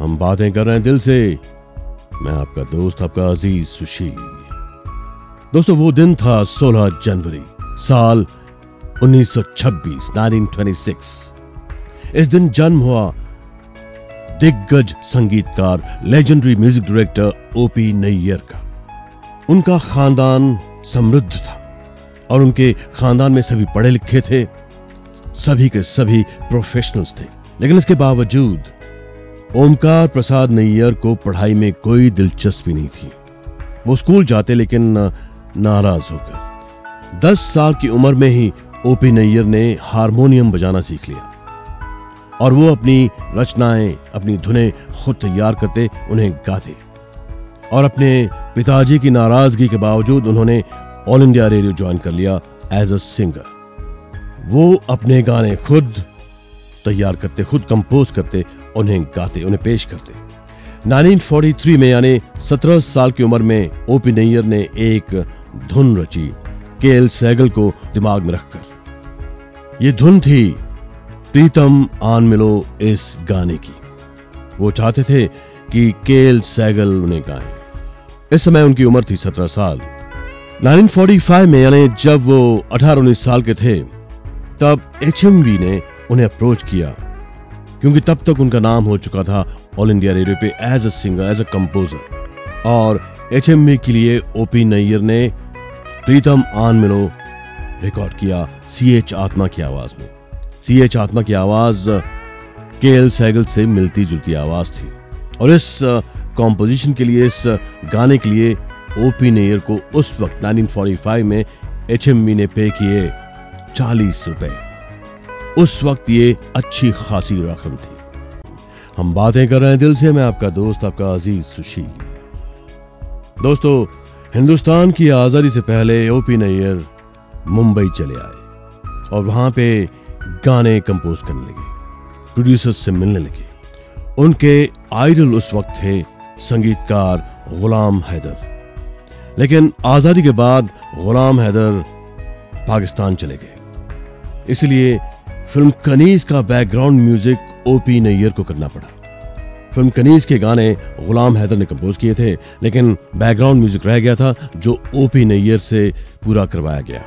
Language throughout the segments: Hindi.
हम बातें कर रहे हैं दिल से। मैं आपका दोस्त, आपका अज़ीज़ सुशील। दोस्तों, वो दिन था 16 जनवरी, साल 1926 1926 इस दिन जन्म हुआ दिग्गज संगीतकार legendary music director OP Nayyar का। उनका खानदान समृद्ध था और उनके खानदान में सभी पढ़े लिखे थे, सभी के सभी प्रोफेशनल्स थे। लेकिन इसके बावजूद ओमकार प्रसाद नैयर को पढ़ाई में कोई दिलचस्पी नहीं थी। वो स्कूल जाते लेकिन नाराज़ होकर दस साल की उम्र में ही ओपी नैयर ने हारमोनियम बजाना सीख लिया। और वो अपनी रचनाएँ, अपनी धुनें खुद तैयार करते उन्हें गाते। और अपने पिताजी की नाराज़गी के बावजूद उन्होंने ऑल इंडिया रेडियो ज्वाइन कर लिया एज अ सिंगर। वो अपने गाने खुद तैयार करते, खुद कंपोज करते, उन्हें गाते, उन्हें पेश करते। 1943 में, यानी 17 साल की उम्र में ओपी नैयर ने एक धुन रची के एल सैगल को दिमाग में रखकर। ये धुन थी प्रीतम आन मिलो इस गाने की। वो चाहते थे कि केल सैगल उन्हें गाए। इस समय उनकी उम्र थी 17 साल। 1945 में, यानी जब वो 18-19 साल के थे, तब एच ने उन्हें अप्रोच किया, क्योंकि तब तक उनका नाम हो चुका था ऑल इंडिया रेडियो पे as a singer as a composer और एच के लिए ओपी नैयर ने प्रीतम आन मिलो रिकॉर्ड किया सी एच आत्मा की आवाज़ में। सी एच आत्मा की आवाज़ के एल सैगल से मिलती जुलती आवाज़ थी। और इस कॉम्पोजिशन के लिए, इस गाने के लिए ओपी नेयर को उस वक्त 1945 में एच ने पे किए चालीस रुपए। उस वक्त ये अच्छी खासी रकम थी। हम बातें कर रहे हैं, दिल से मैं आपका दोस्त, आपका अज़ीज़ सुशील। दोस्तों, हिंदुस्तान की आज़ादी से पहले ओपी नैयर मुंबई चले आए और वहाँ पे गाने कंपोज करने लगे प्रोड्यूसर्स से मिलने लगे। उनके आइडल उस वक्त थे संगीतकार गुलाम हैदर। लेकिन आज़ादी के बाद गुलाम हैदर पाकिस्तान चले गए। इसलिए फ़िल्म कनीज का बैकग्राउंड म्यूज़िक ओपी नैयर को करना पड़ा। फ़िल्म कनीज के गाने गुलाम हैदर ने कंपोज किए थे, लेकिन बैकग्राउंड म्यूज़िक रह गया था, जो ओपी नैयर से पूरा करवाया गया।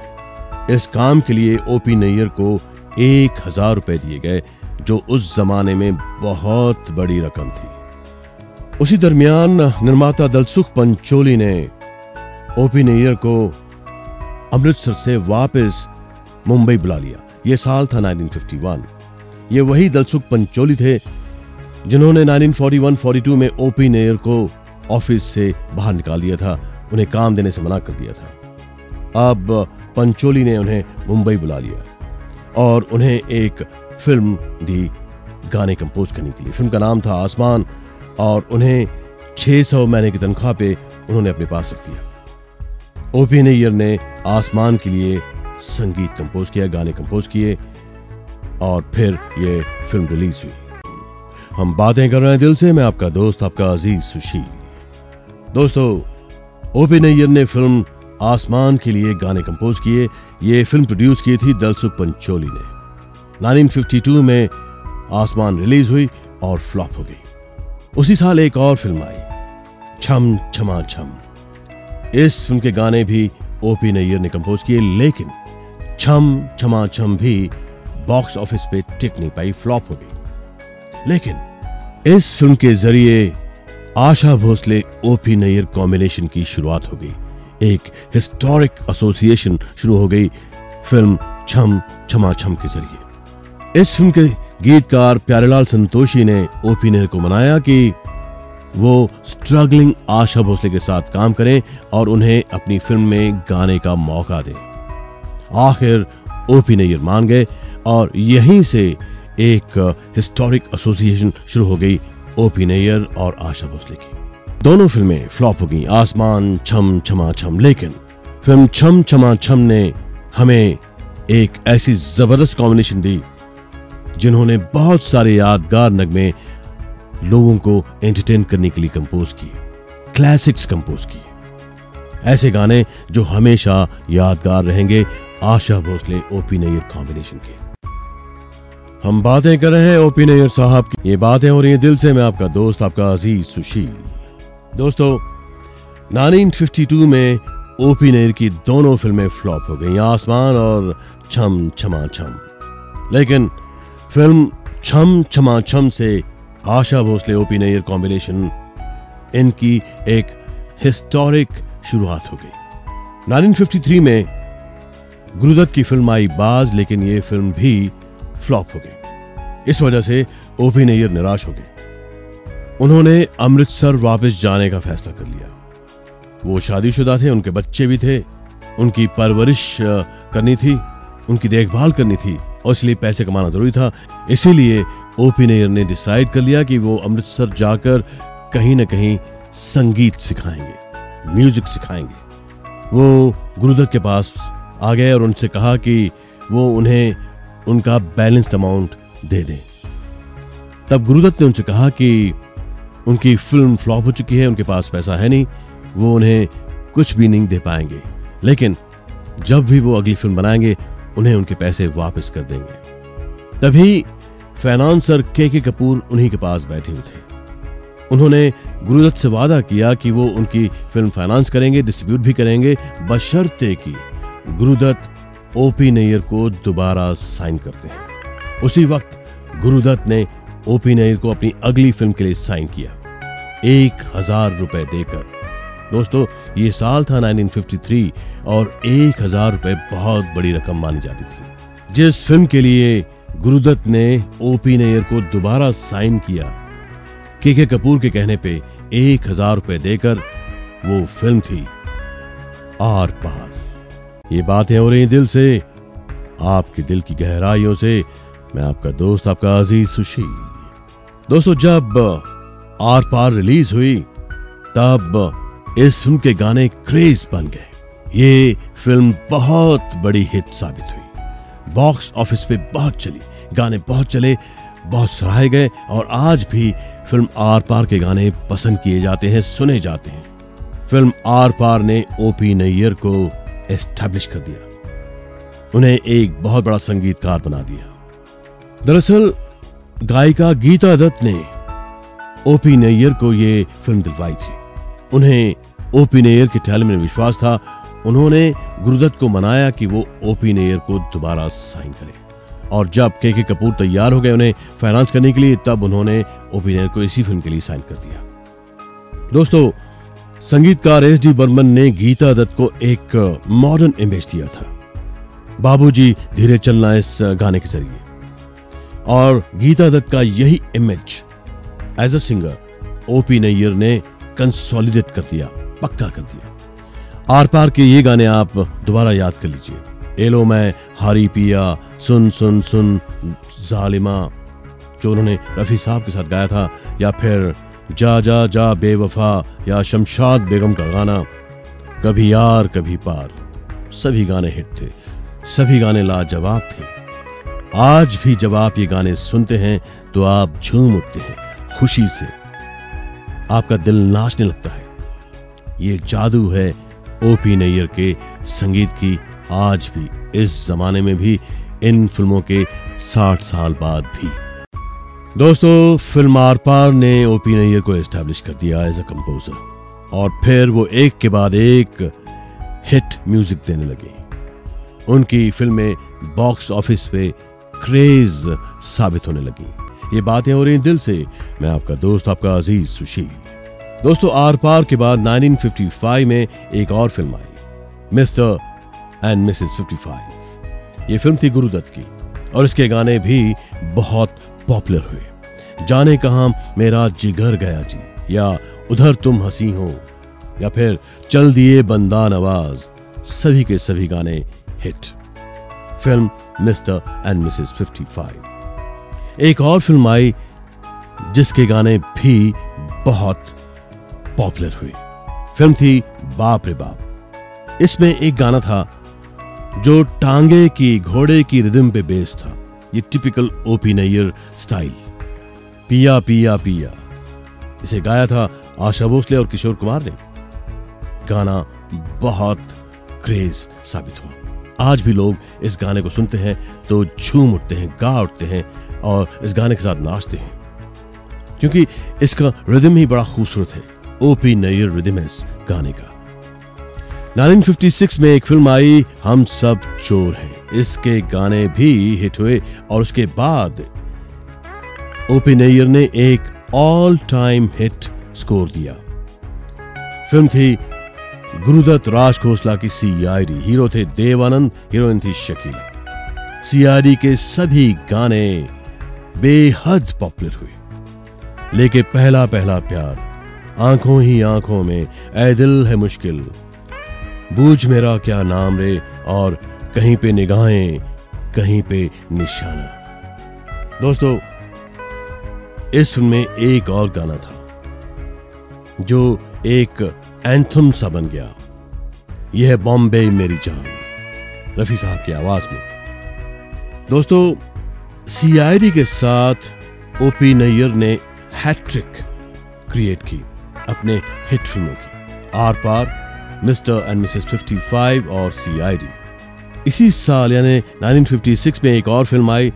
इस काम के लिए ओपी नैयर को एक हज़ार रुपए दिए गए, जो उस जमाने में बहुत बड़ी रकम थी। उसी दरमियान निर्माता दलसुख पंचोली ने ओपी नैयर को अमृतसर से वापस मुंबई बुला लिया। यह साल था 1951 ये वही दलसुख पंचोली थे, जिन्होंने 1941-42 में ओपी नेयर को ऑफ़िस से बाहर निकाल दिया था, उन्हें काम देने से मना कर दिया था। अब पंचोली ने उन्हें मुंबई बुला लिया और उन्हें एक फ़िल्म दी गाने कंपोज करने के लिए। फ़िल्म का नाम था आसमान और उन्हें 600 महीने की तनख्वाह पे उन्होंने अपने पास रख दिया। ओपी नैयर ने आसमान के लिए संगीत कंपोज किया, गाने कंपोज किए और फिर ये फ़िल्म रिलीज़ हुई। हम बातें कर रहे हैं दिल से। मैं आपका दोस्त, आपका अज़ीज़ सुशील। दोस्तों ओपी नैयर ने फ़िल्म आसमान के लिए गाने कंपोज किए। ये फ़िल्म प्रोड्यूस की थी दलसुख पंचोली ने। 1952 में आसमान रिलीज़ हुई और फ्लॉप हो गई। उसी साल एक और फ़िल्म आई, छम छमा छम इस फ़िल्म के गाने भी ओपी नैयर ने कंपोज किए, लेकिन छम छमा छम भी बॉक्स ऑफ़िस पे टिक नहीं पाई फ्लॉप हो गई। लेकिन इस फ़िल्म के ज़रिए आशा भोसले ओपी नैयर कॉम्बिनेशन की शुरुआत हो गई। एक हिस्टोरिक एसोसिएशन शुरू हो गई फ़िल्म छम छमा छम के ज़रिए। इस फ़िल्म के गीतकार प्यारेलाल संतोषी ने ओपी नेहर को मनाया कि वो स्ट्रगलिंग आशा भोसले के साथ काम करें और उन्हें अपनी फ़िल्म में गाने का मौका दें। आखिर ओपी नैयर मान गए और यहीं से एक हिस्टोरिक एसोसिएशन शुरू हो गई ओपी नैयर और आशा भोसले की। दोनों फ़िल्में फ्लॉप हो गई, आसमान छम छमा छम, लेकिन फ़िल्म छम छमा छम ने हमें एक ऐसी ज़बरदस्त कॉम्बिनेशन दी जिन्होंने बहुत सारे यादगार नगमे लोगों को एंटरटेन करने के लिए कंपोज किए क्लासिक्स कंपोज किए। ऐसे गाने जो हमेशा यादगार रहेंगे आशा भोसले ओपी नैयर कॉम्बिनेशन के हम बातें कर रहे हैं ओपी नैयर साहब की। ये बातें हो रही हैं दिल से, मैं आपका दोस्त, आपका अज़ीज़ सुशील। दोस्तों 1952 में ओपी नैयर की दोनों फ़िल्में फ्लॉप हो गई, आसमान और छम छमा छम लेकिन फ़िल्म छम छमा छम से आशा भोसले ओपी नैयर कॉम्बिनेशन इनकी एक हिस्टोरिक शुरुआत हो गई। 1953 में गुरुदत्त की फ़िल्म आई बाज, लेकिन ये फ़िल्म भी फ्लॉप हो गई। इस वजह से ओपी नैयर निराश हो गए उन्होंने अमृतसर वापस जाने का फैसला कर लिया। वो शादीशुदा थे, उनके बच्चे भी थे, उनकी परवरिश करनी थी, उनकी देखभाल करनी थी, और इसलिए पैसे कमाना ज़रूरी था। इसीलिए ओपी नैयर ने डिसाइड कर लिया कि वो अमृतसर जाकर कहीं ना कहीं संगीत सिखाएँगे, म्यूज़िक सिखाएँगे। वो गुरुदत्त के पास आ गए और उनसे कहा कि वो उन्हें उनका बैलेंस्ड अमाउंट दे दें। तब गुरुदत्त ने उनसे कहा कि उनकी फ़िल्म फ्लॉप हो चुकी है, उनके पास पैसा है नहीं, वो उन्हें कुछ भी नहीं दे पाएँगे। लेकिन जब भी वो अगली फ़िल्म बनाएँगे, उन्हें उनके पैसे वापस कर देंगे। तभी फाइनेंसर के के कपूर उन्हीं के पास बैठे हुए थे। उन्होंने गुरुदत्त से वादा किया कि वो उनकी फ़िल्म फाइनेंस करेंगे, डिस्ट्रीब्यूट भी करेंगे, बशर्ते कि गुरुदत्त ओपी नैयर को दोबारा साइन करते हैं। उसी वक्त गुरुदत्त ने ओपी नैयर को अपनी अगली फ़िल्म के लिए साइन किया। एक हज़ार रुपए देकर। दोस्तों, ये साल था 1953 और एक हज़ार रुपए बहुत बड़ी रकम मानी जाती थी। जिस फ़िल्म के लिए गुरुदत्त ने ओपी नैयर को दोबारा साइन किया, के के कपूर के कहने पे एक हज़ार रुपए देकर वो फ़िल्म थी आर पार। ये बातें हो रही दिल से। आपके दिल की गहराइयों से मैं आपका दोस्त, आपका अज़ीज़ सुशील। दोस्तों, जब आर पार रिलीज़ हुई, तब इस फ़िल्म के गाने क्रेज बन गए। ये फ़िल्म बहुत बड़ी हिट साबित हुई। बॉक्स ऑफ़िस पे बहुत चली, गाने बहुत चले, बहुत सराहे गए और आज भी फ़िल्म आर पार के गाने पसंद किए जाते हैं, सुने जाते हैं। फ़िल्म आर पार ने ओपी नैयर को एस्टैब्लिश कर दिया। उन्हें एक बहुत बड़ा संगीतकार बना दिया। दरअसल, गायिका गीता दत्त ने ओपी नैयर को यह फ़िल्म दिलवाई थी। उन्हें ओपी नैयर के टैलेंट में विश्वास था। उन्होंने गुरुदत्त को मनाया कि वो ओपी नैयर को दोबारा साइन करें। और जब के के कपूर तैयार हो गए उन्हें फाइनेंस करने के लिए, तब उन्होंने ओपी नैयर को इसी फ़िल्म के लिए साइन कर दिया। दोस्तों संगीतकार एस डी बर्मन ने गीता दत्त को एक मॉडर्न इमेज दिया था। बाबूजी धीरे चलना इस गाने के ज़रिए। और गीता दत्त का यही image as a singer OP Nayyar ने कंसोलिडेट कर दिया, पक्का कर दिया। आर पार के ये गाने आप दोबारा याद कर लीजिए। एलो मैं, हारी पिया, सुन सुन सुन, जालिमा, जो उन्होंने रफी साहब के साथ गाया था, या फिर जा जा जा, बेवफा, या शमशाद बेगम का गाना। कभी यार, कभी पार। सभी गाने हिट थे। सभी गाने लाजवाब थे। आज भी जब आप ये गाने सुनते हैं तो आप झूम उठते हैं, खुशी से। आपका दिल नाचने लगता है। ये जादू है ओपी नैयर के संगीत की। आज भी, इस जमाने में भी, इन फ़िल्मों के साठ साल बाद भी। दोस्तों, फ़िल्म आर पार ने ओपी नैयर को एस्टैब्लिश कर दिया एज अ कंपोजर और फिर वो एक के बाद एक हिट म्यूज़िक देने लगे। उनकी फ़िल्में बॉक्स ऑफ़िस पे क्रेज साबित होने लगी। ये बातें हो रही दिल से। मैं आपका दोस्त, आपका अज़ीज़ सुशील। दोस्तों आर पार के बाद 1955 में एक और फ़िल्म आई, मिस्टर एंड मिसेस 55 ये फ़िल्म थी गुरुदत्त की। और इसके गाने भी बहुत पॉपुलर हुए। जाने कहा मेरा जिगर गया जी, या उधर तुम हँसी हो, या फिर चल दिए बंदा नवाज़ सभी के सभी गाने hit. Film Mr and Mrs 55 एक और फ़िल्म आई, जिसके गाने भी बहुत पॉपुलर हुए। फ़िल्म थी बाप रे बाप। इसमें एक गाना था, जो टांगे की घोड़े की रिदम पे बेस था। ये टिपिकल ओपी नैयर स्टाइल पिया पिया पिया। इसे गाया था आशा भोसले और किशोर कुमार ने। गाना बहुत क्रेज साबित हुआ। आज भी लोग इस गाने को सुनते हैं तो झूम उठते हैं, गा उठते हैं और इस गाने के साथ नाचते हैं। क्योंकि इसका रिदम ही बड़ा खूबसूरत है ओपी नैयर रिदम है इस गाने का। 1956 में एक फ़िल्म आई, हम सब चोर हैं। इसके गाने भी हिट हुए और उसके बाद ओपी नैयर ने एक ऑल टाइम हिट स्कोर दिया। फ़िल्म थी गुरुदत्त राज खोसला की सीआईडी हीरो थे देवानंद, हीरोइन थी शकीला। सीआईडी के सभी गाने बेहद पॉपुलर हुए। लेके पहला पहला प्यार आँखों ही आँखों में ए दिल है मुश्किल, बूझ मेरा क्या नाम रे और कहीं पे निगाहें, कहीं पे निशाना। दोस्तों, इस फ़िल्म में एक और गाना था, जो एक एंथम सा बन गया। यह है बॉम्बे मेरी जान, रफी साहब की आवाज़ में। दोस्तों सीआईडी के साथ ओपी नैयर ने हैट्रिक क्रिएट की, अपने हिट फ़िल्मों की। Aar Paar Mr and Mrs 55 और सीआईडी इसी साल, यानी 1956 में एक और फ़िल्म आई,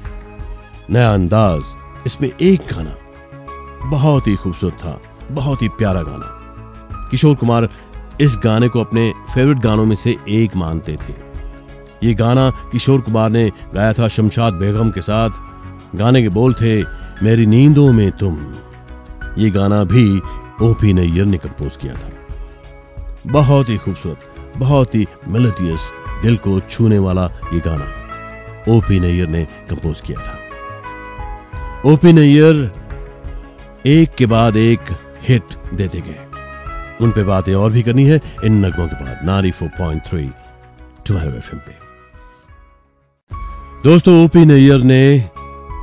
नया अंदाज। इसमें एक गाना बहुत ही खूबसूरत था, बहुत ही प्यारा गाना। किशोर कुमार इस गाने को अपने फेवरेट गानों में से एक मानते थे। ये गाना किशोर कुमार ने गाया था शमशाद बेगम के साथ। गाने के बोल थे, मेरी नींदों में तुम। ये गाना भी ओपी नैयर ने कंपोज किया था। बहुत ही खूबसूरत, बहुत ही मिलेटियस दिल को छूने वाला ये गाना ओपी नैयर ने कंपोज किया था। ओपी नैयर एक के बाद एक हिट देते गए उन पे बातें और भी करनी है। इन नगमों के बाद नारी फोर पॉइंट थ्री तुम्हारे एफ़ पे। दोस्तों ओपी नैयर ने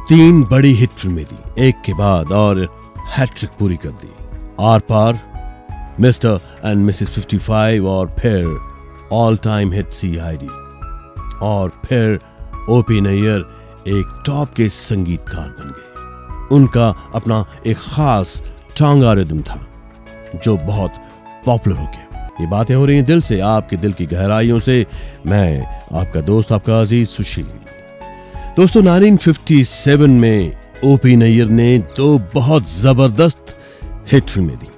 तीन बड़ी हिट फ़िल्में दी। एक के बाद और हैट्रिक पूरी कर दी। Aar Paar Mr and Mrs 55 और फिर ऑल टाइम हिट सी और फिर ओपी नैयर एक टॉप के संगीतकार बन गए। उनका अपना एक खास टांगा रिदम था, जो बहुत पॉपुलर हो गया। ये बातें हो रही हैं दिल से, आपके दिल की गहराइयों से। मैं, आपका दोस्त, आपका अज़ीज़ सुशील। दोस्तों 1957 में ओपी नैयर ने दो बहुत ज़बरदस्त हिट फ़िल्में दी।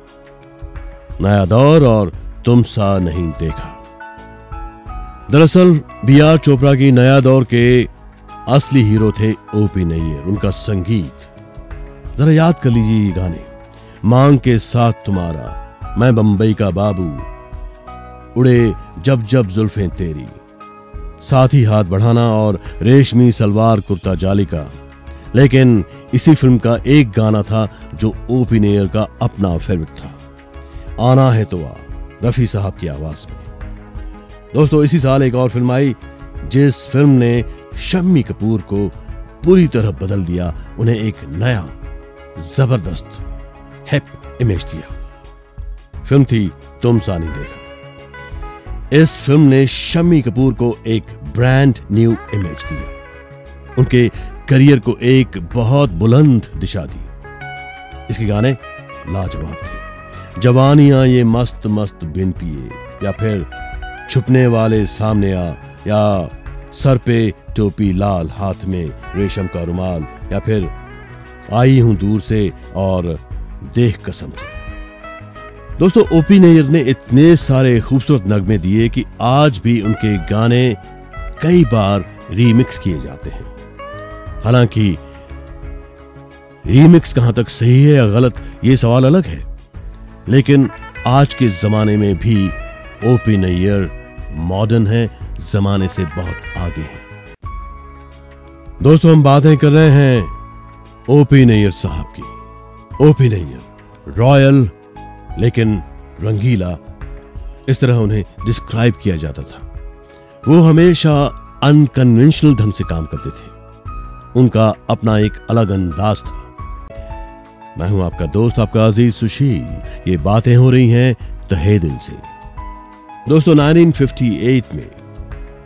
नया दौर और तुम सा नहीं देखा। दरअसल बी आर चोपड़ा की नया दौर के असली हीरो थे ओपी नैयर, उनका संगीत। जरा याद कर लीजिए ये गाने। मांग के साथ तुम्हारा, मैं बंबई का बाबू। उड़े जब जब जुल्फें तेरी। साथ ही हाथ बढ़ाना और रेशमी सलवार कुर्ता जाली का लेकिन इसी फ़िल्म का एक गाना था जो ओपी नेयर का अपना फेवरेट था। आना है तो आ, रफी साहब की आवाज़ में। दोस्तों, इसी साल एक और फ़िल्म आई, जिस फ़िल्म ने शम्मी कपूर को पूरी तरह बदल दिया, उन्हें एक नया ज़बरदस्त हैप इमेज दिया। फ़िल्म थी तुम सा नहीं देखा। इस फ़िल्म ने शम्मी कपूर को एक ब्रांड न्यू इमेज दिया। उनके करियर को एक बहुत बुलंद दिशा दी। इसके गाने लाजवाब थे। जवानियाँ ये मस्त मस्त बिन पिए, या फिर छुपने वाले सामने आ, या सर पे टोपी लाल हाथ में रेशम का रुमाल, या फिर आई हूँ दूर से और देख कसम से। दोस्तों, ओपी नैयर ने इतने सारे खूबसूरत नगमे दिए कि आज भी उनके गाने कई बार रीमिक्स किए जाते हैं। हालाँकि रीमिक्स कहाँ तक सही है या गलत, ये सवाल अलग है। लेकिन आज के जमाने में भी ओपी नैयर मॉडर्न है, जमाने से बहुत आगे है। दोस्तों, हम बातें कर रहे हैं ओपी नैयर साहब की। ओपी नैयर, रॉयल, लेकिन रंगीला, इस तरह उन्हें डिस्क्राइब किया जाता था। वो हमेशा अनकन्वेंशनल ढंग से काम करते थे। उनका अपना एक अलग अंदाज था। मैं हूँ आपका दोस्त, आपका अज़ीज़ सुशील। ये बातें हो रही हैं तहे दिल से। दोस्तों 1958 में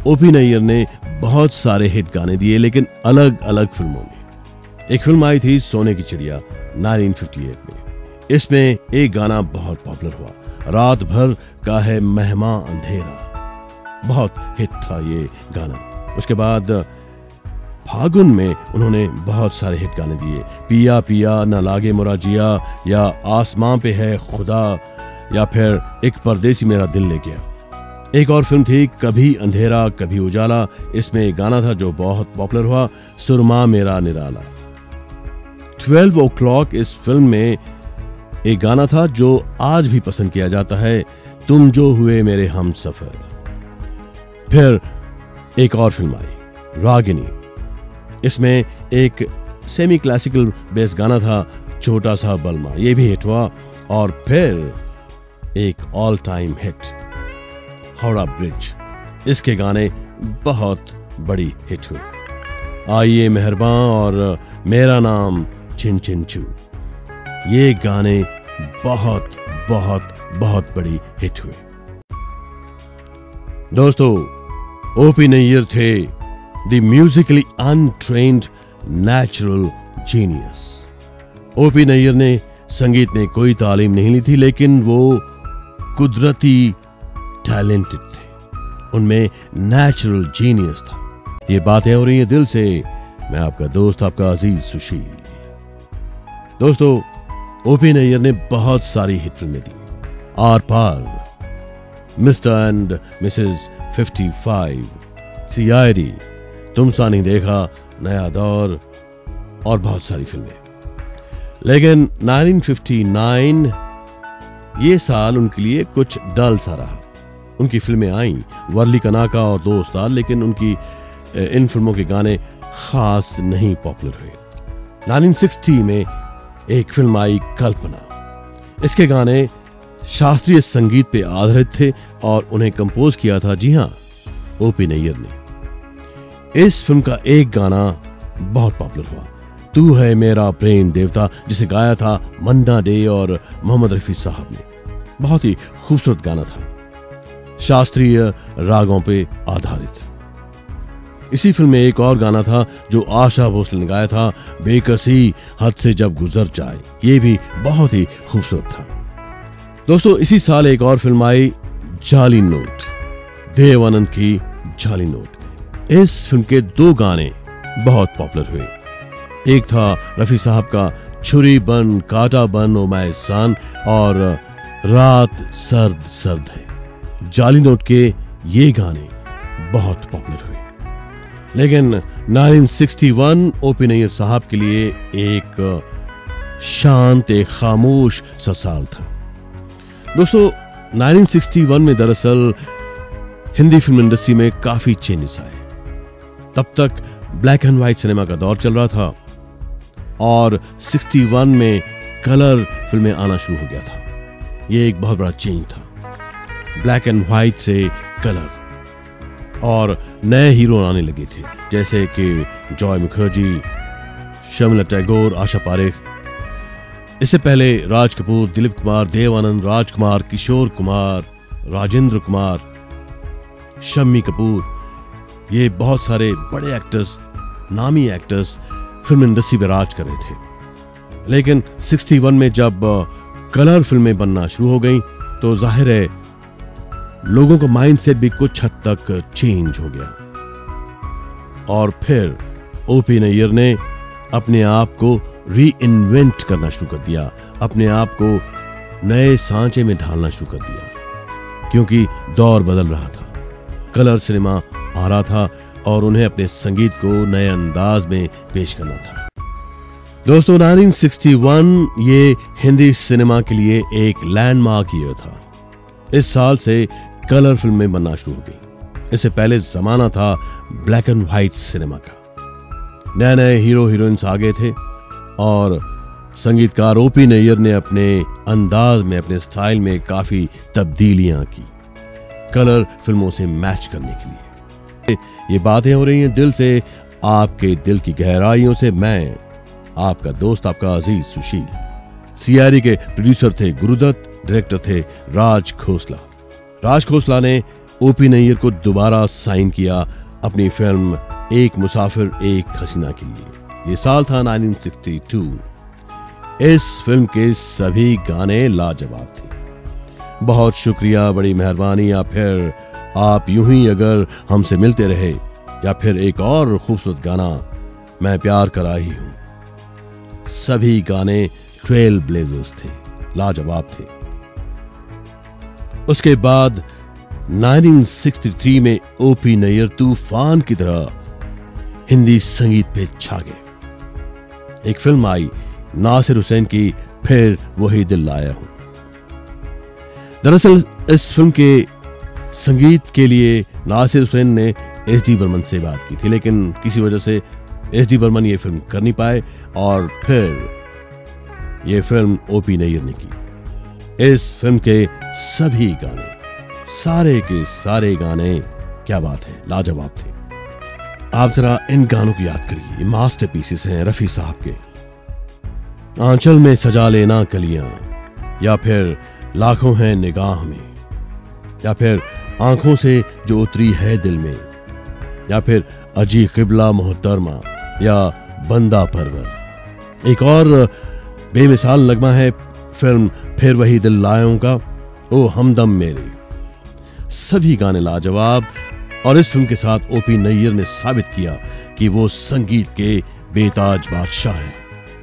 ओपी नैयर ने बहुत सारे हिट गाने दिए, लेकिन अलग अलग फ़िल्मों में। एक फ़िल्म आई थी, सोने की चिड़िया 1958 में। इसमें एक गाना बहुत पॉपुलर हुआ, रात भर का है मेहमा अंधेरा। बहुत हिट था ये गाना। उसके बाद, फागुन में उन्होंने बहुत सारे हिट गाने दिए, पिया पिया न लागे मोरा जिया, या आसमां पे है खुदा, या फिर एक परदेसी मेरा दिल ले गया। एक और फ़िल्म थी, कभी अंधेरा, कभी उजाला। इसमें एक गाना था जो बहुत पॉपुलर हुआ, सुरमा मेरा निराला। ट्वेल्व ओ क्लॉक इस फ़िल्म में एक गाना था जो आज भी पसंद किया जाता है, तुम जो हुए मेरे हम सफ़र। फिर एक और फ़िल्म आई, रागिनी। इसमें एक सेमी क्लासिकल बेस गाना था, छोटा सा बलमा। ये भी हिट हुआ, और फिर एक all time hit Howrah bridge. इसके गाने बहुत बड़ी हिट हुए आइए मेहरबान और मेरा नाम छिन छिन छू ये गाने बहुत बहुत बहुत बड़ी हिट हुए दोस्तों, ओपी नैयर थे the musically untrained natural genius. OP Nayyar ने संगीत में कोई तालीम नहीं ली थी, लेकिन वो कुदरती टैलेंटेड थे। उनमें नेचुरल जीनियस था। ये बातें हो रही हैं दिल से। मैं आपका दोस्त, आपका अज़ीज़ सुशील। दोस्तों ओपी नैयर ने बहुत सारी हिट फ़िल्में दी। Aar Paar Mr and Mrs 55 CID Tum Sa Nahin देखा, नया दौर, और बहुत सारी फ़िल्में। लेकिन 1959 ये साल उनके लिए कुछ डल सा रहा। उनकी फ़िल्में आई, वर्ली कनाका और दोस्त लेकिन उनकी इन फ़िल्मों के गाने खास नहीं पॉपुलर हुए। 1960 में एक फ़िल्म आई, कल्पना। इसके गाने शास्त्रीय संगीत पे आधारित थे और उन्हें कंपोज किया था, जी हाँ ओपी नैयर ने। इस फ़िल्म का एक गाना बहुत पॉपुलर हुआ। तू है मेरा प्रेम देवता, जिसे गाया था मन्ना डे और मोहम्मद रफी साहब ने। बहुत ही खूबसूरत गाना था। शास्त्रीय रागों पे आधारित। इसी फ़िल्म में एक और गाना था जो आशा भोसले ने गाया था, बेकसी हद से जब गुजर जाए। ये भी बहुत ही खूबसूरत था। दोस्तों, इसी साल एक और फ़िल्म आई, जाली नोट। देवानंद की जाली नोट। इस फ़िल्म के दो गाने बहुत पॉपुलर हुए। एक था रफी साहब का, छुरी बन, काटा बन, ओ सान, और रात सर्द सर्द है। जाली नोट के ये गाने बहुत पॉपुलर हुए। लेकिन 1961 ओपी नैयर साहब के लिए एक शांत, एक खामोश सा साल था। दोस्तों 1961 में दरअसल हिंदी फ़िल्म इंडस्ट्री में काफ़ी चेंजेस आए। तब तक ब्लैक एंड व्हाइट सिनेमा का दौर चल रहा था और 61 में कलर फ़िल्में आना शुरू हो गया था। यह एक बहुत बड़ा चेंज था। ब्लैक एंड व्हाइट से कलर। और नए हीरो आने लगे थे, जैसे कि जॉय मुखर्जी, शर्मिला टैगोर, आशा पारेख। इससे पहले राज कपूर, दिलीप कुमार, देवानंद, राजकुमार, किशोर कुमार, राजेंद्र कुमार, शम्मी कपूर। ये बहुत सारे बड़े एक्टर्स नामी एक्टर्स फ़िल्म इंडस्ट्री में राज कर रहे थे। लेकिन 61 में जब कलर फ़िल्में बनना शुरू हो गई तो ज़ाहिर है लोगों का माइंडसेट भी कुछ हद तक चेंज हो गया। और फिर ओपी नैयर ने अपने आप को री करना शुरू कर दिया। अपने आप को नए सांचे में ढालना शुरू कर दिया। क्योंकि दौर बदल रहा था। कलर सिनेमा आ रहा था और उन्हें अपने संगीत को नए अंदाज में पेश करना था। दोस्तों 1961 ये हिंदी सिनेमा के लिए एक लैंडमार्क ईयर था। इस साल से कलर फ़िल्में बनना शुरू हो गई। इससे पहले जमाना था ब्लैक एंड व्हाइट सिनेमा का। नए नए हीरो हीरोइंस आ गए थे और संगीतकार ओपी नैयर ने अपने अंदाज में, अपने स्टाइल में काफ़ी तब्दीलियाँ की कलर फ़िल्मों से मैच करने के लिए। ये बातें हो रही हैं दिल से, आपके दिल की गहराइयों से। मैं आपका दोस्त, आपका अज़ीज़ सुशील। सीआरई के प्रोड्यूसर थे गुरुदत्त, डायरेक्टर थे राज खोसला। राज खोसला ने ओपी नैयर को दोबारा साइन किया अपनी फ़िल्म एक मुसाफिर, एक हसीना के लिए। ये साल था 1962 इस फ़िल्म के सभी गाने लाजवाब थे। बहुत शुक्रिया, बड़ी मेहरबानी, या फिर आप यूँ ही अगर हमसे मिलते रहे, या फिर एक और खूबसूरत गाना मैं प्यार करा ही हूँ। सभी गाने ट्रेल ब्लेजर्स थे, लाजवाब थे। उसके बाद 1963 में ओपी नैयर तूफ़ान की तरह हिंदी संगीत पे छा गए। एक फ़िल्म आई, नासिर हुसैन की, फिर वही दिल लाया हूँ। दरअसल, इस फ़िल्म के संगीत के लिए नासिर हुसैन ने एस डी बर्मन से बात की थी, लेकिन किसी वजह से एस डी बर्मन ये फ़िल्म कर नहीं पाए और फिर ये फ़िल्म ओपी नैयर ने की। इस फ़िल्म के सभी गाने, सारे के सारे गाने, क्या बात है, लाजवाब थे। आप जरा इन गानों की याद करिए मास्टर पीसेस हैं रफी साहब के। आंचल में सजा लेना कलियाँ, या फिर लाखों हैं निगाह में, या फिर आँखों से जो उतरी है दिल में, या फिर अजी किबला मोहतरमा, या बंदा परवर। एक और बेमिसाल लगमा है, फ़िल्म फिर वही दिल लायों का। ओ हमदम मेरे। सभी गाने लाजवाब और इस फ़िल्म के साथ ओपी नैयर ने साबित किया कि वो संगीत के बेताज बादशाह हैं।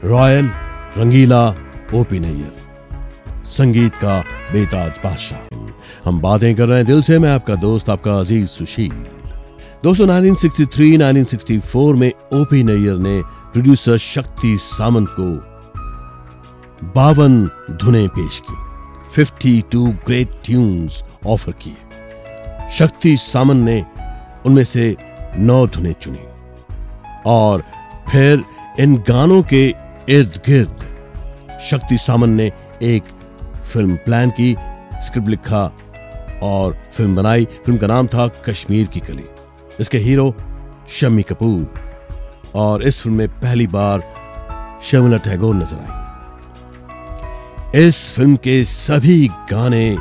रॉयल, रंगीला, ओपी नैयर। संगीत का बेताज बादशाह हम बातें कर रहे हैं दिल से, मैं आपका दोस्त, आपका अज़ीज़ सुशील। दोस्तों 1963 1964 में ओपी नैयर ने प्रोड्यूसर शक्ति सामंत को बावन धुने पेश की। 52 ग्रेट ट्यून्स ऑफ़र किए। शक्ति सामन ने उनमें से नौ धुने चुनी। और फिर इन गानों के इर्द गिर्द शक्ति सामन ने एक फ़िल्म प्लान की, स्क्रिप्ट लिखा और फ़िल्म बनाई। फ़िल्म का नाम था कश्मीर की कली। इसके हीरो शमी कपूर। और इस फ़िल्म में पहली बार शर्मिला टैगोर नज़र आई। इस फ़िल्म के सभी गाने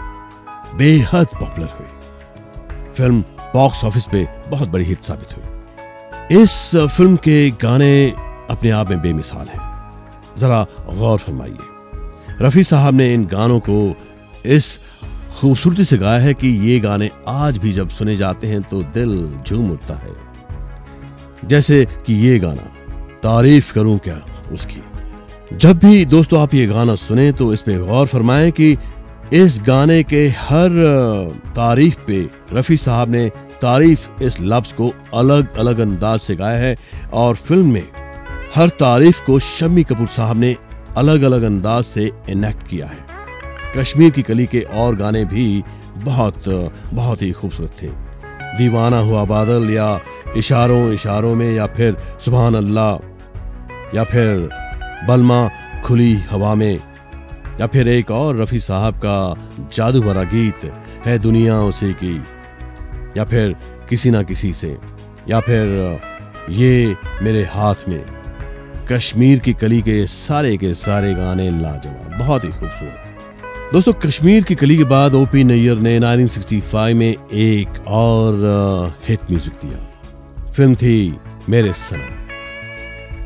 बेहद पॉपुलर हुए। फ़िल्म बॉक्स ऑफ़िस पे बहुत बड़ी हिट साबित हुई। इस फ़िल्म के गाने अपने आप में बेमिसाल हैं। जरा गौर फरमाइए। रफी साहब ने इन गानों को इस खूबसूरती से गाया है कि ये गाने आज भी जब सुने जाते हैं तो दिल झूम उठता है। जैसे कि ये गाना, तारीफ़ करूँ क्या उसकी? जब भी दोस्तों आप ये गाना सुने तो इस पे गौर फरमाएँ कि इस गाने के हर तारीफ़ पे रफी साहब ने तारीफ़ इस लफ्ज को अलग अलग अंदाज से गाया है और फ़िल्म में हर तारीफ़ को शम्मी कपूर साहब ने अलग अलग अंदाज से इनेक्ट किया है। कश्मीर की कली के और गाने भी बहुत बहुत ही खूबसूरत थे। दीवाना हुआ बादल या इशारों इशारों में या फिर सुबहान अल्लाह या फिर बलमा खुली हवा में। या फिर एक और रफ़ी साहब का जादू भरा गीत है दुनिया उसी की। या फिर किसी ना किसी से। या फिर, ये मेरे हाथ में। कश्मीर की कली के सारे के सारे गाने लाजवाब, बहुत ही खूबसूरत। दोस्तों, कश्मीर की कली के बाद ओपी नैयर ने 1965 में एक और हिट म्यूज़िक दिया। फ़िल्म थी मेरे सनम।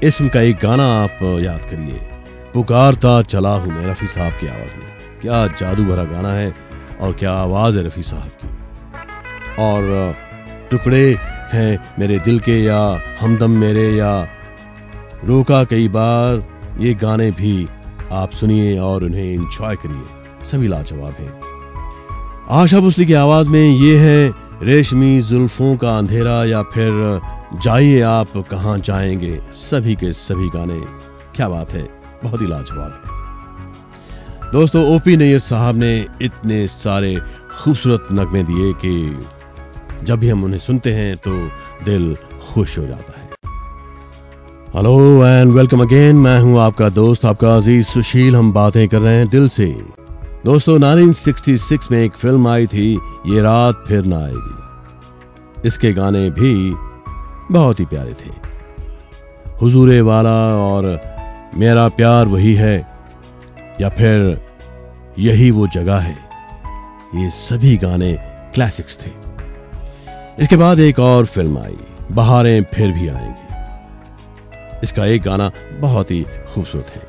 इस फ़िल्म का एक गाना आप याद करिए। पुकारता चला हूँ मैं रफी साहब की आवाज़ में। क्या जादू भरा गाना है और क्या आवाज़ है रफी साहब की। और, टुकड़े हैं मेरे दिल के या हमदम मेरे या। रोका कई बार, ये गाने भी आप सुनिए और उन्हें इंजॉय करिए। सभी लाजवाब हैं। आशा भोसले की आवाज़ में ये है, रेशमी जुल्फों का अंधेरा या फिर जाइए आप, कहाँ जाएँगे? सभी के सभी गाने। क्या बात है, बहुत ही लाजवाब है। दोस्तों, ओपी नैयर साहब ने इतने सारे खूबसूरत नगमे दिए कि जब भी हम उन्हें सुनते हैं तो दिल खुश हो जाता है। हेलो एंड वेलकम अगेन मैं हूँ आपका दोस्त, आपका अज़ीज़ सुशील। हम बातें कर रहे हैं दिल से। दोस्तों 1966 में एक फ़िल्म आई थी, ये रात फिर ना आएगी। इसके गाने भी बहुत ही प्यारे थे। हुजूरे वाला और मेरा प्यार वही है, या फिर यही वो जगह है। ये सभी गाने क्लासिक्स थे। इसके बाद एक और फ़िल्म आई, बहारें फिर भी आएँगी। इसका एक गाना बहुत ही खूबसूरत है।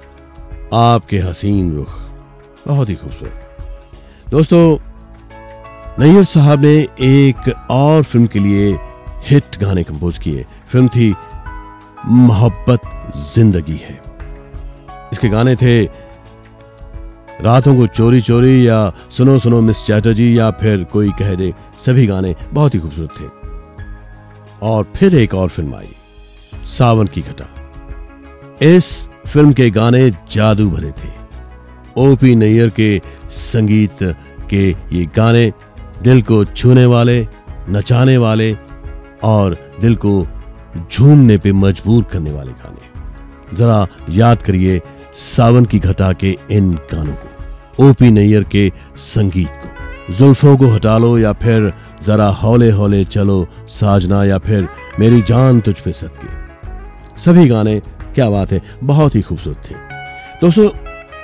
आपके हसीन रुख, बहुत ही खूबसूरत। दोस्तों, नैयर साहब ने एक और फ़िल्म के लिए हिट गाने कंपोज किए। फ़िल्म थी मोहब्बत ज़िंदगी है। इसके गाने थे रातों को चोरी चोरी या सुनो सुनो मिस चैटर्जी या फिर कोई कह दे, सभी गाने बहुत ही खूबसूरत थे। और फिर एक और फ़िल्म आई, सावन की घटा। इस फ़िल्म के गाने जादू भरे थे। ओपी नैयर के संगीत के ये गाने दिल को छूने वाले, नचाने वाले और दिल को झूमने पे मजबूर करने वाले गाने। जरा याद करिए सावन की घटा के इन गानों को, ओपी नैयर के संगीत को। जुल्फों को हटा लो या फिर जरा हौले हौले चलो साजना या फिर मेरी जान तुझ पे सदके। सभी गाने, क्या बात है, बहुत ही खूबसूरत थे। दोस्तों,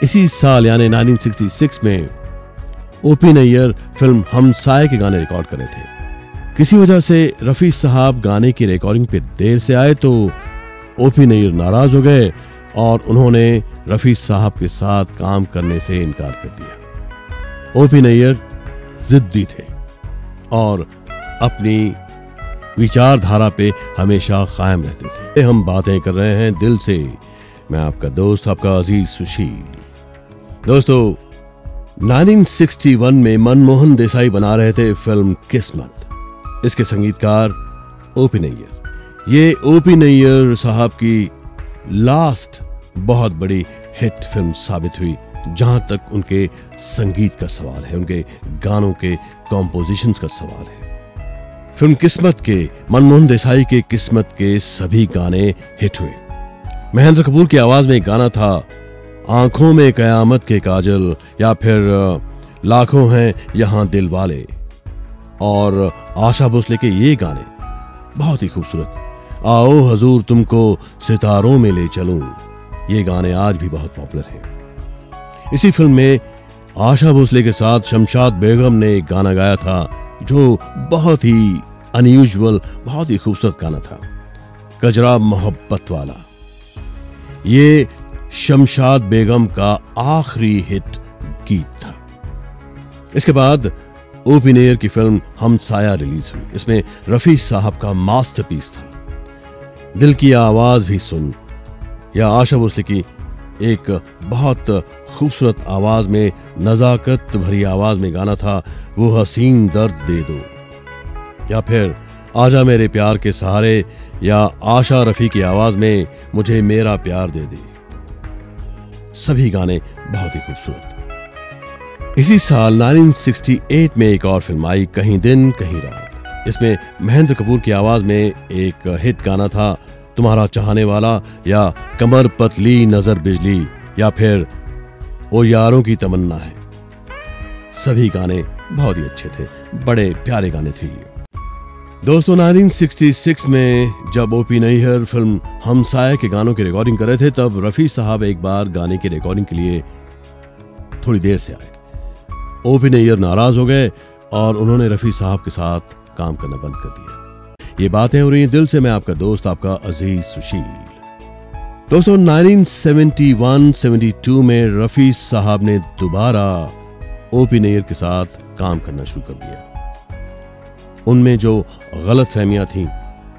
इसी साल यानी 1966 में ओपी नैयर फ़िल्म हम साय के गाने रिकॉर्ड करे थे। किसी वजह से रफी साहब गाने की रिकॉर्डिंग पे देर से आए तो ओपी नैयर नाराज़ हो गए और उन्होंने रफी साहब के साथ काम करने से इनकार कर दिया। ओपी नैयर जिद्दी थे और अपनी विचारधारा पे हमेशा कायम रहते थे। हम बातें कर रहे हैं दिल से। मैं आपका दोस्त, आपका अज़ीज़ सुशील। दोस्तों 1961 में मनमोहन देसाई बना रहे थे फ़िल्म किस्मत। इसके संगीतकार ओपी नैयर। ये ओपी नैयर साहब की लास्ट बहुत बड़ी हिट फ़िल्म साबित हुई, जहाँ तक उनके संगीत का सवाल है, उनके गानों के कॉम्पोजिशन का सवाल है। फ़िल्म किस्मत के, मनमोहन देसाई के किस्मत के सभी गाने हिट हुए। महेंद्र कपूर की आवाज़ में एक गाना था, आँखों में कयामत के काजल, या फिर लाखों हैं यहाँ दिल वाले। और आशा भोसले के ये गाने बहुत ही खूबसूरत। आओ हजूर, तुमको सितारों में ले चलूँ। ये गाने आज भी बहुत पॉपुलर हैं। इसी फ़िल्म में आशा भोसले के साथ शमशाद बेगम ने एक गाना गाया था, जो बहुत ही अनयूजल बहुत ही खूबसूरत गाना था। कजरा मोहब्बत वाला। ये शमशाद बेगम का आखिरी हिट गीत था। इसके बाद ओपी नेयर की फ़िल्म हम साया रिलीज़ हुई। इसमें रफी साहब का मास्टरपीस था। दिल की आवाज़ भी सुन। या आशा भोसले की एक बहुत खूबसूरत आवाज़ में, नजाकत भरी आवाज़ में गाना था, वो हसीन दर्द दे दो। या फिर, आजा मेरे प्यार के सहारे, या आशा रफी की आवाज़ में, मुझे मेरा प्यार दे दे। सभी गाने बहुत ही खूबसूरत। इसी साल 1968 में एक और फ़िल्म आई, कहीं दिन, कहीं रात। इसमें महेंद्र कपूर की आवाज़ में एक हिट गाना था, तुम्हारा चाहने वाला, या कमर पतली नज़र बिजली, या फिर ओ यारों की तमन्ना है। सभी गाने बहुत ही अच्छे थे, बड़े प्यारे गाने थे दोस्तों 1966 में जब ओपी नैहर फ़िल्म हमसाय के गानों की रिकॉर्डिंग कर रहे थे, तब रफी साहब एक बार गाने की रिकॉर्डिंग के लिए थोड़ी देर से आए ओपी नैयर नाराज़ हो गए और उन्होंने रफी साहब के साथ काम करना बंद कर दिया। ये बातें हो रही दिल से, मैं आपका दोस्त, आपका अज़ीज़ सुशील। दोस्तों 1971-72 में रफी साहब ने दोबारा ओपी नैयर के साथ काम करना शुरू कर दिया। उनमें जो गलत फहमियाँ थी,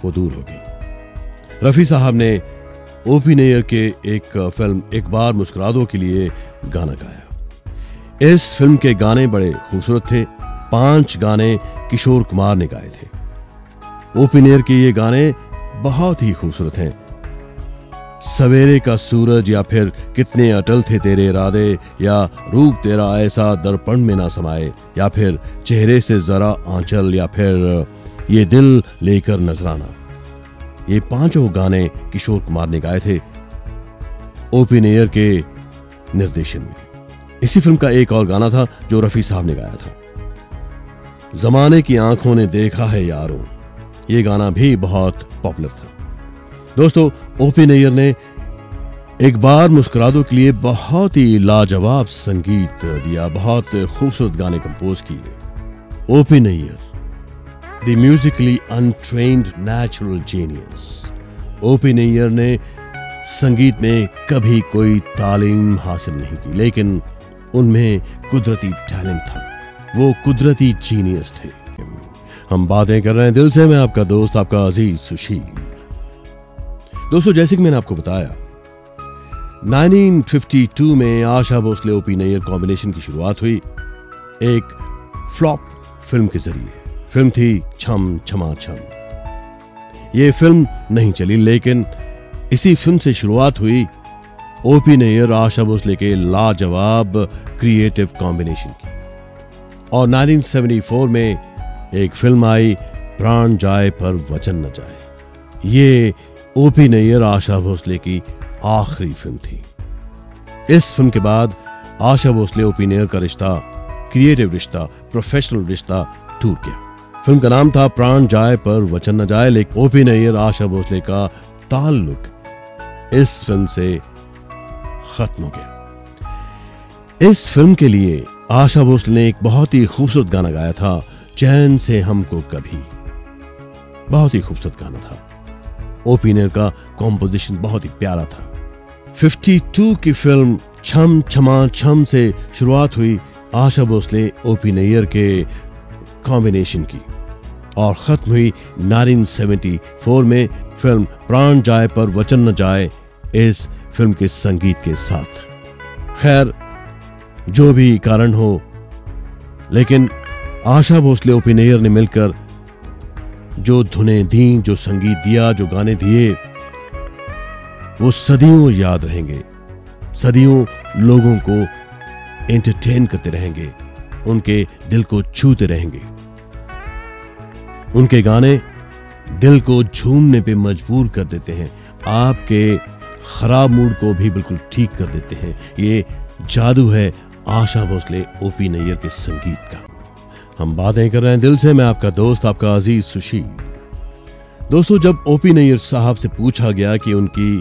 वो दूर हो गई। रफी साहब ने ओपी नेयर के एक फ़िल्म, एक बार मुस्कुरा दो के लिए गाना गाया। इस फ़िल्म के गाने बड़े खूबसूरत थे। पाँच गाने किशोर कुमार ने गाए थे। ओपी नेयर के ये गाने बहुत ही खूबसूरत हैं। सवेरे का सूरज या फिर कितने अटल थे तेरे इरादे, या रूप तेरा ऐसा दर्पण में ना समाए या फिर चेहरे से जरा आंचल, या फिर ये दिल लेकर नजराना। ये पाँचों गाने किशोर कुमार ने गाए थे। ओपी नेयर के निर्देशन में। इसी फ़िल्म का एक और गाना था जो रफी साहब ने गाया था। जमाने की आँखों ने देखा है यारों। ये गाना भी बहुत पॉपुलर था। दोस्तों, ओपी नैयर ने एक बार मुस्कुरा के लिए बहुत ही लाजवाब संगीत दिया, बहुत खूबसूरत गाने कंपोज किए। OP Nayyar, the musically untrained natural genius. OP Nayyar ने संगीत में कभी कोई तालीम हासिल नहीं की, लेकिन उनमें कुदरती टैलेंट था। वो कुदरती जीनियस थे। हम बातें कर रहे हैं दिल से, मैं आपका दोस्त, आपका अज़ीज़ सुशील। दोस्तों, जैसे कि मैंने आपको बताया 1952 में आशा भोसले ओपी नैयर कॉम्बिनेशन की शुरुआत हुई, एक फ्लॉप फ़िल्म के ज़रिए। फ़िल्म थी छम छमा छम ये फ़िल्म नहीं चली, लेकिन इसी फ़िल्म से शुरुआत हुई ओपी नैयर आशा भोसले के लाजवाब क्रिएटिव कॉम्बिनेशन की। और 1974 में एक फ़िल्म आई, प्राण जाए पर वचन न जाए। ये ओपी आशा भोसले की आखिरी फ़िल्म थी। इस फ़िल्म के बाद आशा भोसले ओपी नैयर का रिश्ता क्रिएटिव रिश्ता प्रोफेशनल रिश्ता टूट गया। फ़िल्म का नाम था प्राण जाए पर वचन न जाए, लेकिन ओपी नैयर आशा भोसले का ताल्लुक। इस फ़िल्म से खत्म हो गया। इस फ़िल्म के लिए आशा भोसले ने एक बहुत ही खूबसूरत गाना गाया था, चैन से हमको कभी। बहुत ही खूबसूरत गाना था। ओपिनियर का कॉम्पोजिशन बहुत ही प्यारा था। 52 की फ़िल्म छम छमा छम से शुरुआत हुई आशा भोसले ओपी नैयर के कॉम्बिनेशन की। और खत्म हुई 1974 में फ़िल्म प्राण जाए पर वचन न जाए इस फ़िल्म के संगीत के साथ। खैर, जो भी कारण हो, लेकिन आशा भोसले ओपिनेयर ने मिलकर जो धुने दी, जो संगीत दिया, जो गाने दिए, वो सदियों याद रहेंगे। सदियों लोगों को एंटरटेन करते रहेंगे, उनके दिल को छूते रहेंगे। उनके गाने दिल को झूमने पे मजबूर कर देते हैं। आपके खराब मूड को भी बिल्कुल ठीक कर देते हैं। ये जादू है आशा भोसले, ओपी नैयर के संगीत का। हम बातें कर रहे हैं दिल से, मैं आपका दोस्त, आपका अज़ीज़ सुशील। दोस्तों, जब ओपी नैयर साहब से पूछा गया कि उनकी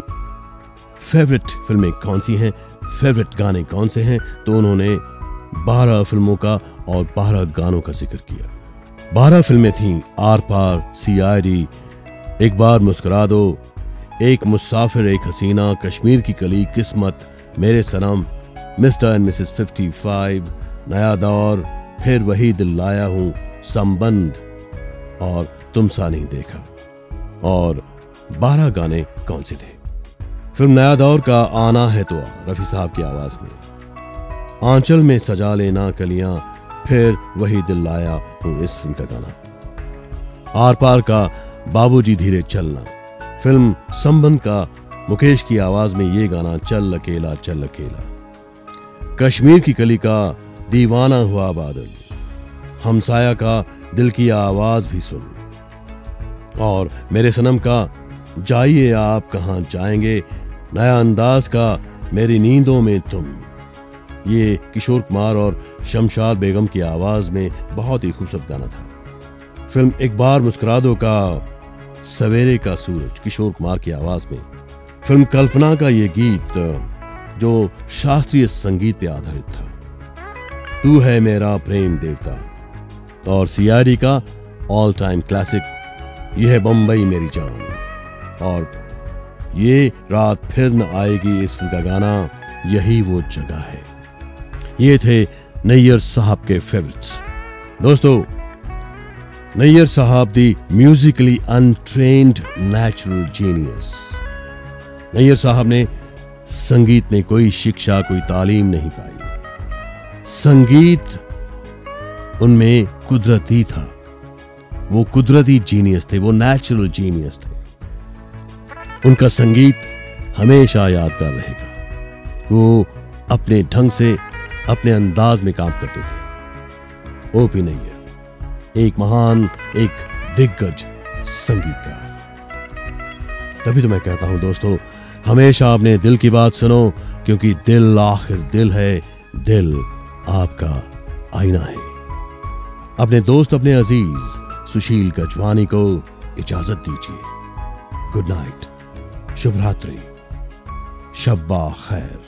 फेवरेट फ़िल्में कौन सी हैं, फेवरेट गाने कौन से हैं तो उन्होंने बारह फ़िल्मों का और बारह गानों का ज़िक्र किया। बारह फ़िल्में थीं, are par, C I D, एक बार मुस्कुरा दो एक मुसाफिर, एक हसीना, कश्मीर की कली किस्मत, मेरे सनम, मिस्टर एंड मिसेस 55 नया दौर, फिर वही दिल लाया हूँ, संबंध, और तुम सा नहीं देखा। और बारह गाने कौन से थे? फ़िल्म नया दौर का आना है तो रफी साहब की आवाज़ में। आंचल में सजा लेना कलियाँ, फिर वही दिल लाया हूँ इस फ़िल्म का गाना। आर पार का बाबूजी धीरे चलना। फ़िल्म संबंध का मुकेश की आवाज़ में ये गाना चल अकेला चल अकेला। कश्मीर की कली का दीवाना हुआ बादल। हमसाया का दिल की आवाज़ भी सुन। और मेरे सनम का, जाइए आप कहाँ जाएँगे? नया अंदाज का मेरी नींदों में तुम। ये किशोर कुमार और शमशाद बेगम की आवाज़ में बहुत ही खूबसूरत गाना था। फ़िल्म एक बार मुस्कुरा दो का सवेरे का सूरज, किशोर कुमार की आवाज़ में फ़िल्म कल्पना का ये गीत, जो शास्त्रीय संगीत पे आधारित था। तू है मेरा प्रेम देवता और सियारी का ऑल टाइम क्लासिक यह बम्बई मेरी जान। और ये रात फिर न आएगी इस फ़िल्म का गाना, यही वो जगह है। ये थे नैयर साहब के फेवरेट्स दोस्तों नैयर साहब the musically untrained natural genius Nayyar साहब ने संगीत में कोई शिक्षा कोई तालीम नहीं पाई संगीत उनमें कुदरती था वो कुदरती जीनियस थे वो नेचुरल जीनियस थे उनका संगीत हमेशा यादगार रहेगा वो अपने ढंग से अपने अंदाज में काम करते थे ओपी नहीं है एक महान, एक दिग्गज संगीतकार। तभी तो मैं कहता हूँ, दोस्तों, हमेशा अपने दिल की बात सुनो, क्योंकि दिल आखिर दिल है, दिल आपका आईना है। अपने दोस्त, अपने अज़ीज़, सुशील गजवानी को इजाज़त दीजिए। गुड नाइट शुभ रात्रि शब्बा खैर।